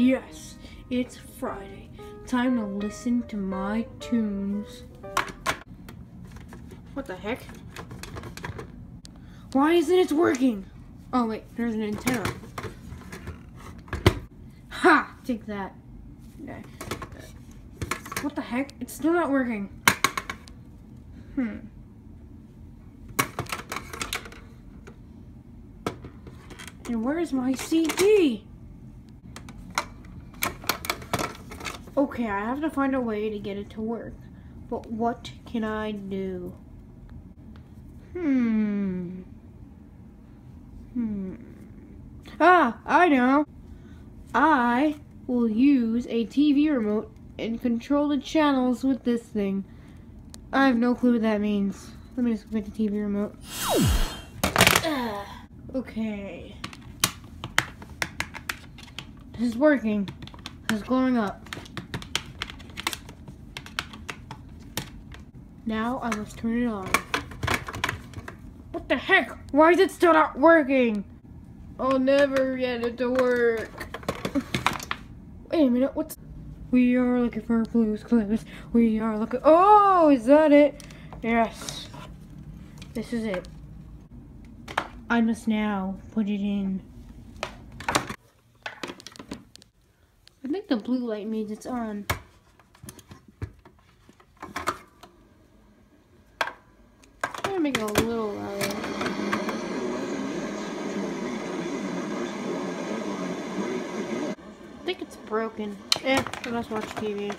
Yes, it's Friday. Time to listen to my tunes. What the heck? Why isn't it working? Oh wait, there's an antenna. Ha! Take that. Okay. What the heck? It's still not working. Hmm. And where's my CD? Okay, I have to find a way to get it to work. But what can I do? Hmm. Hmm. Ah, I know. I will use a TV remote and control the channels with this thing. I have no clue what that means. Let me just get the TV remote. Okay. This is working. Is glowing up. Now I must turn it on. What the heck? Why is it still not working? I'll never get it to work. Wait a minute, what's... We are looking for Blue's Clues. We are looking... Oh, is that it? Yes. This is it. I must now put it in. I think the blue light means it's on. Gonna make it a little louder. I think it's broken. Eh, let's watch TV.